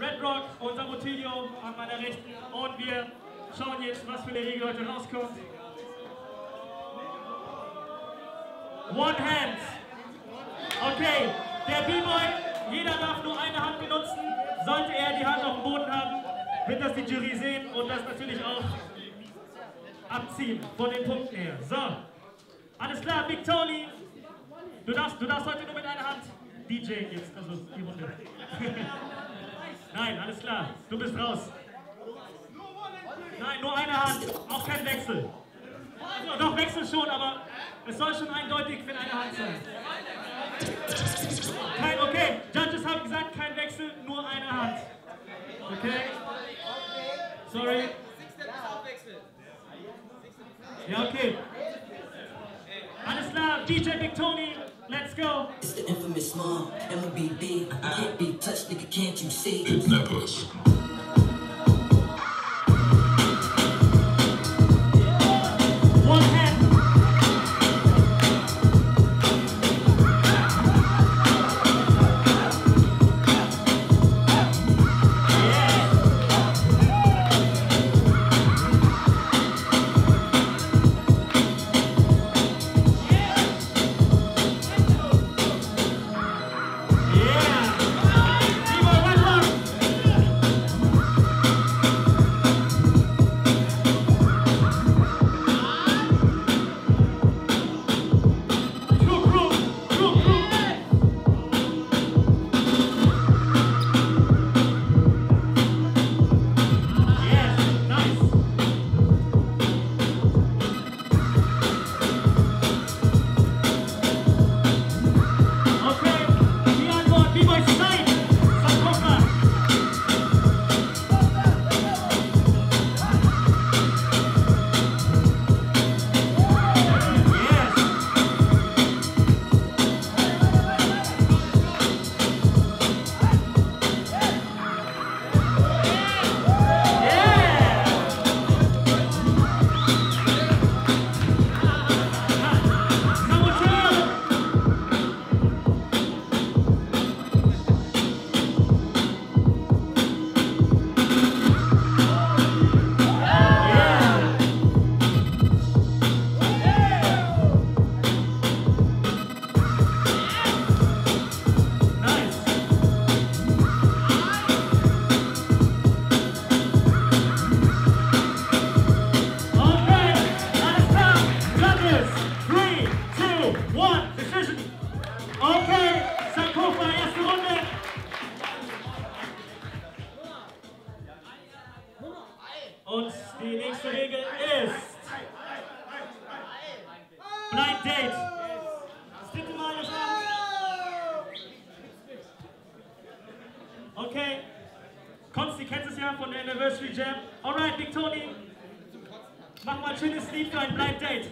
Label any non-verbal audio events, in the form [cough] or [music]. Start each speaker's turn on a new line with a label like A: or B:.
A: Red Rock und Sabotilio an meiner Rechten. Und wir schauen jetzt, was für eine Regel heute rauskommt. One Hand. Okay, der B-Boy, jeder darf nur eine Hand benutzen. Sollte er die Hand auf dem Boden haben, wird das die Jury sehen und das natürlich auch abziehen von den Punkten her. So, alles klar, Big Tony. Du darfst, du darfst heute nur mit einer Hand DJ jetzt, also die Runde. [laughs] Nein, alles klar, du bist raus. Nein, nur eine Hand, auch kein Wechsel. Also, doch, Wechsel schon, aber es soll schon eindeutig für eine Hand sein. Kein, okay, Judges haben gesagt, kein Wechsel, nur eine Hand. Okay? Sorry. Ja, okay. Alles klar, DJ Big Tony, let's go.
B: It's the infamous mom, MBB. I can't be touched, nigga, can't you see?
C: Kidnappers.
A: One Okay, Sankofa, erste Runde. Und die nächste Regel ist Blind Date. Das dritte Mal des Abends. Okay. Konsti kennst es ja von der Anniversary Jam. Alright, Big Tony. Mach mal ein schönes Lied für ein Blind Date.